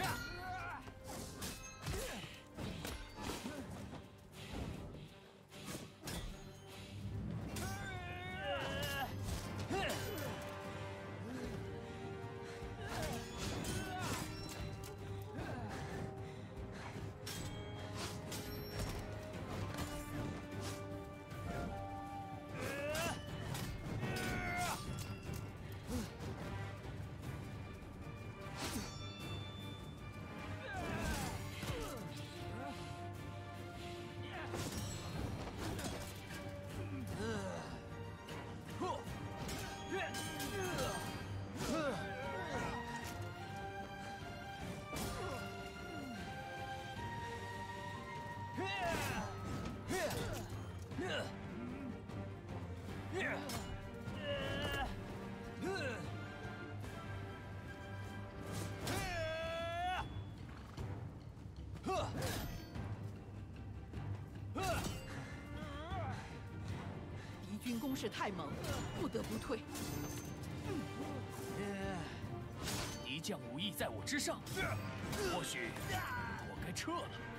Yeah. 敌军攻势太猛，不得不退。敌将武艺在我之上，或许我该撤了。